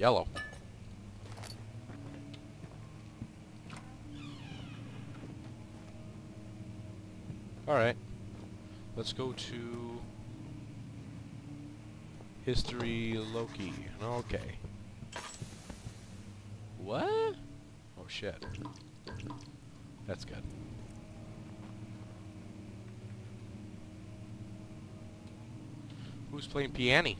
Yellow. Alright. Let's go to History Loki. Okay. What? Oh shit. That's good. Who's playing piano?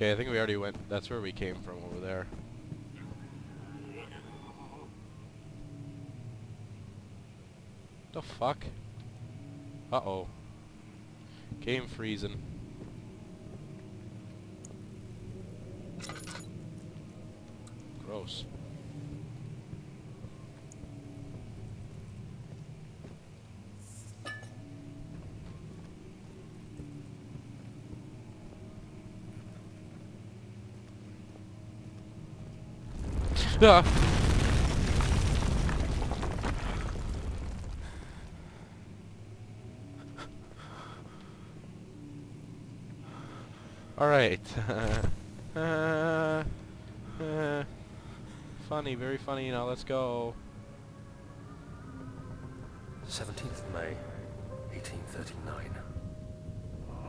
Okay, I think we already went. That's where we came from over there. The fuck? Uh-oh. Game freezing. Gross. Ah. Alright. uh, uh, funny, very funny. Now let's go. 17th of May, 1839.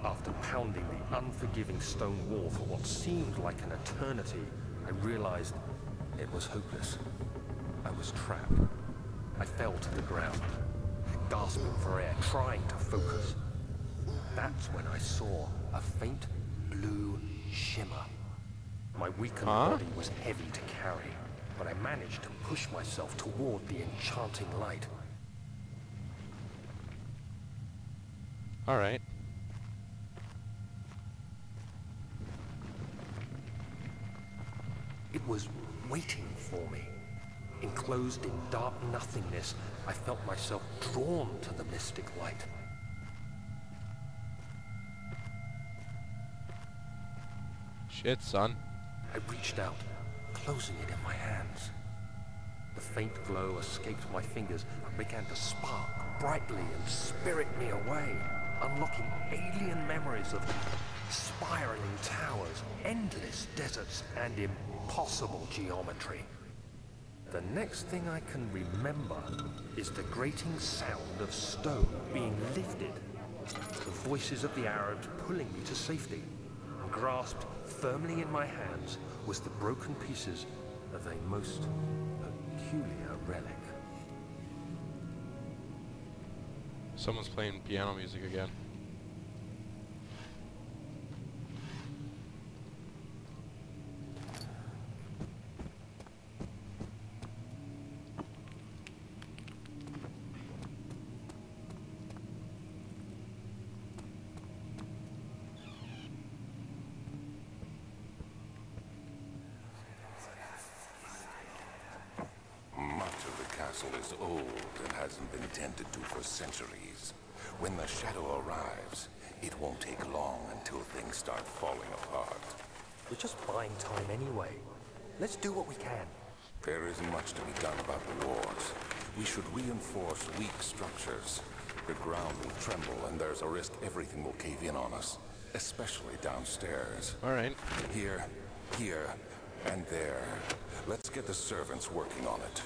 After pounding the unforgiving stone wall for what seemed like an eternity, I realized it was hopeless. I was trapped. I fell to the ground, gasping for air, trying to focus. That's when I saw a faint blue shimmer. My weakened Huh? body was heavy to carry, but I managed to push myself toward the enchanting light. Alright. It was waiting for me. Enclosed in dark nothingness, I felt myself drawn to the mystic light. Shit, son. I reached out, closing it in my hands. The faint glow escaped my fingers and began to spark brightly and spirit me away, unlocking alien memories of spiraling towers, endless deserts, and impossible geometry. The next thing I can remember is the grating sound of stone being lifted, the voices of the Arabs pulling me to safety, grasped firmly in my hands was the broken pieces of a most peculiar relic. Someone's playing piano music again. Much of the castle is old and hasn't been tended to for centuries. When the shadow arrives, it won't take long until things start falling apart. We're just buying time anyway. Let's do what we can. There isn't much to be done about the walls. We should reinforce weak structures. The ground will tremble and there's a risk everything will cave in on us, especially downstairs. Alright. Here, here, and there. Let's get the servants working on it.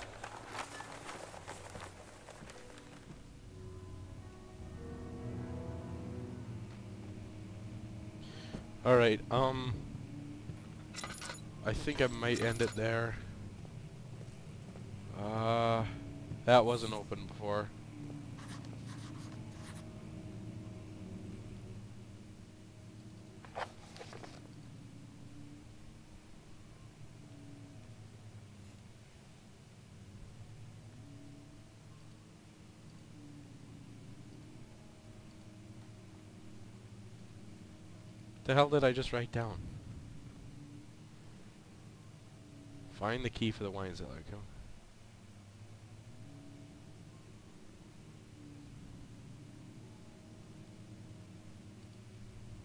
Alright, um... I think I might end it there. Uh... That wasn't open before. The hell did I just write down? Find the key for the wine cellar. Come.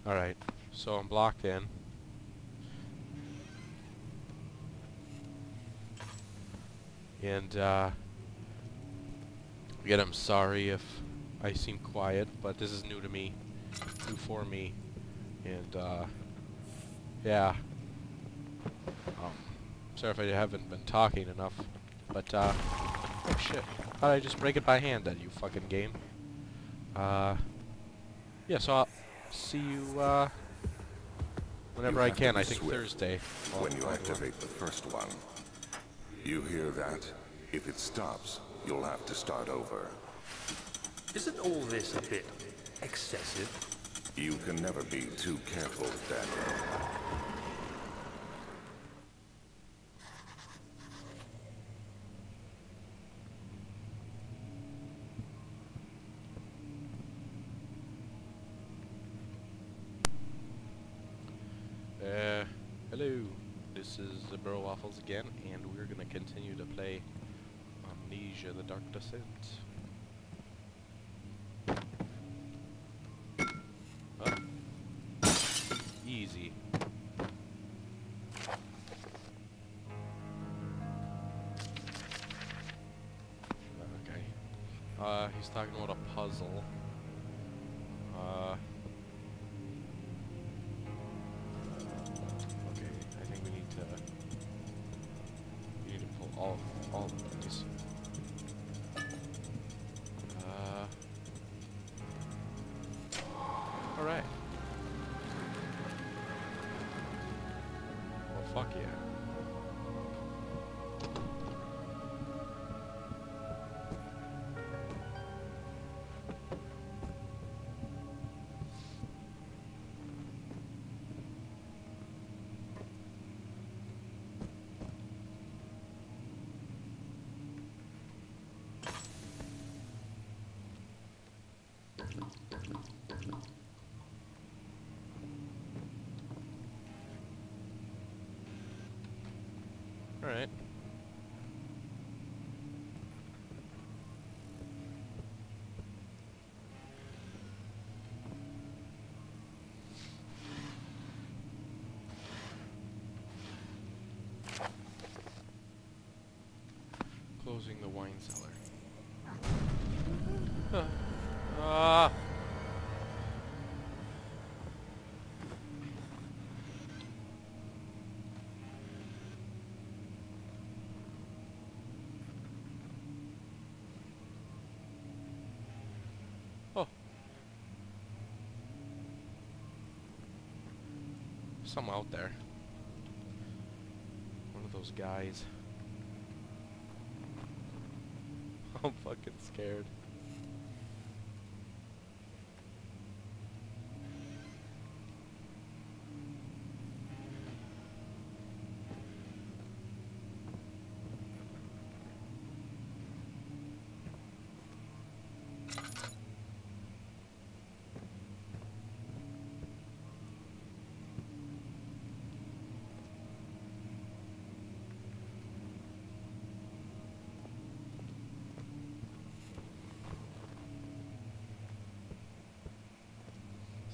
Alright, so I'm blocked in. And, uh, Again, I'm sorry if I seem quiet, but this is new to me, new for me, and uh, yeah. Um, sorry if I haven't been talking enough, but uh, oh shit, how did I just break it by hand? Then you fucking game. Uh, yeah, so I'll see you uh, whenever You I can. I think swift Thursday. when you activate the first one. You hear that? If it stops, you'll have to start over. Isn't all this a bit excessive? You can never be too careful, Daniel. Uh, hello. This is the Bro Waffles again, and we're gonna continue to play Amnesia: The Dark Descent. Oh. Easy. Okay. Uh, he's talking about a puzzle. Uh. Okay, I think we need to we need to pull all all of these. Uh Alright. Well Alright. Closing the wine cellar. Ah. Oh. Some out there. One of those guys. I'm fucking scared.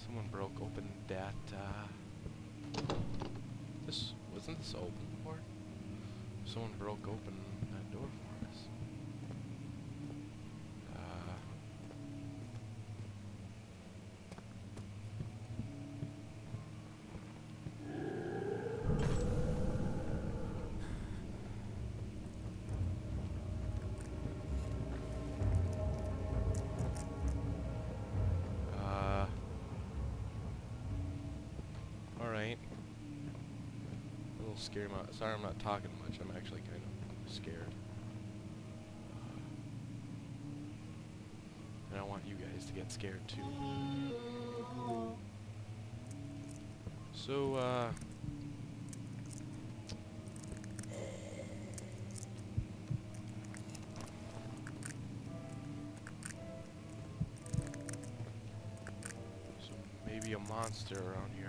Someone broke open that, uh... This... Wasn't this open before? Someone broke open that door scared. mo- Sorry I'm not talking much. I'm actually kind of scared. Uh, and I want you guys to get scared too. So, uh... So maybe a monster around here.